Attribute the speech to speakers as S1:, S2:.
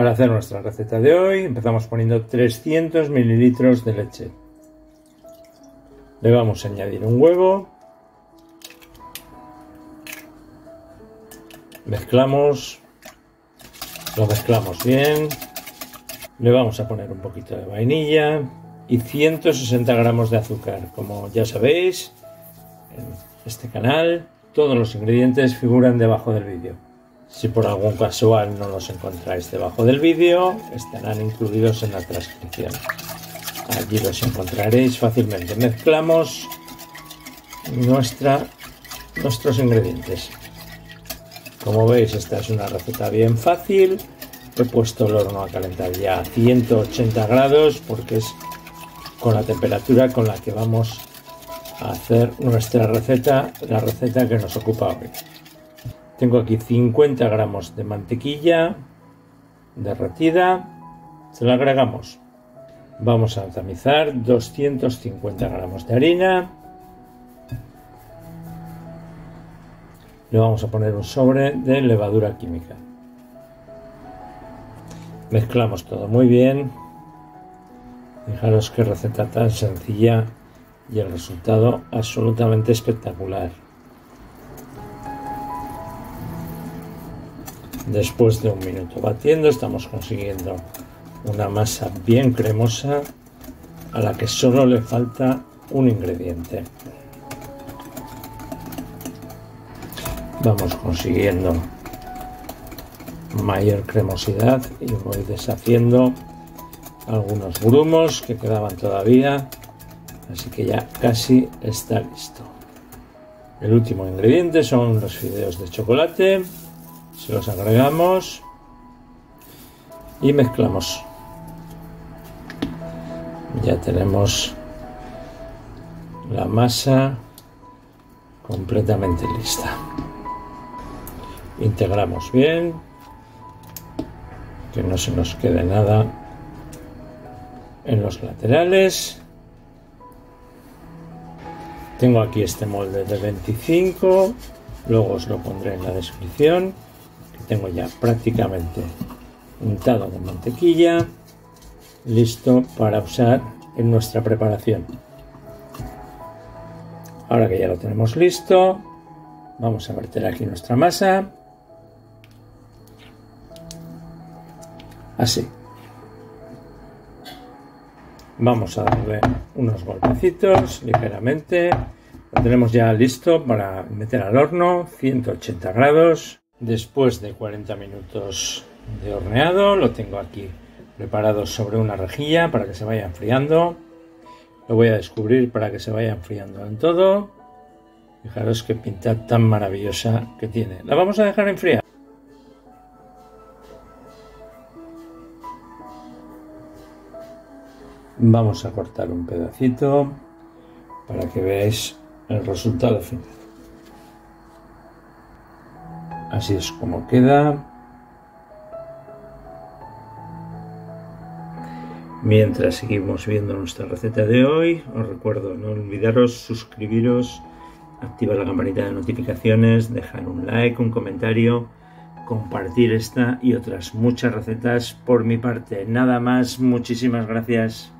S1: Para hacer nuestra receta de hoy empezamos poniendo 300 mililitros de leche. Le vamos a añadir un huevo. Mezclamos. Lo mezclamos bien. Le vamos a poner un poquito de vainilla y 160 gramos de azúcar. Como ya sabéis, en este canal todos los ingredientes figuran debajo del vídeo. Si por algún casual no los encontráis debajo del vídeo, estarán incluidos en la transcripción. Allí los encontraréis fácilmente. Mezclamos nuestra, nuestros ingredientes. Como veis, esta es una receta bien fácil. He puesto el horno a calentar ya a 180 grados porque es con la temperatura con la que vamos a hacer nuestra receta, la receta que nos ocupa hoy. Tengo aquí 50 gramos de mantequilla derretida. Se la agregamos. Vamos a tamizar 250 gramos de harina. Le vamos a poner un sobre de levadura química. Mezclamos todo muy bien. Fijaros qué receta tan sencilla y el resultado absolutamente espectacular. Después de un minuto batiendo estamos consiguiendo una masa bien cremosa a la que solo le falta un ingrediente. Vamos consiguiendo mayor cremosidad y voy deshaciendo algunos grumos que quedaban todavía así que ya casi está listo el último ingrediente son los fideos de chocolate se los agregamos y mezclamos. Ya tenemos la masa completamente lista. Integramos bien que no se nos quede nada en los laterales. Tengo aquí este molde de 25 luego os lo pondré en la descripción tengo ya prácticamente untado de mantequilla listo para usar en nuestra preparación. Ahora que ya lo tenemos listo vamos a verter aquí nuestra masa. Así. Vamos a darle unos golpecitos ligeramente. Lo tenemos ya listo para meter al horno 180 grados Después de 40 minutos de horneado, lo tengo aquí preparado sobre una rejilla para que se vaya enfriando. Lo voy a descubrir para que se vaya enfriando en todo. Fijaros qué pinta tan maravillosa que tiene. La vamos a dejar enfriar. Vamos a cortar un pedacito para que veáis el resultado final. Así es como queda. Mientras seguimos viendo nuestra receta de hoy, os recuerdo no olvidaros suscribiros, activar la campanita de notificaciones, dejar un like, un comentario, compartir esta y otras muchas recetas por mi parte. Nada más, muchísimas gracias.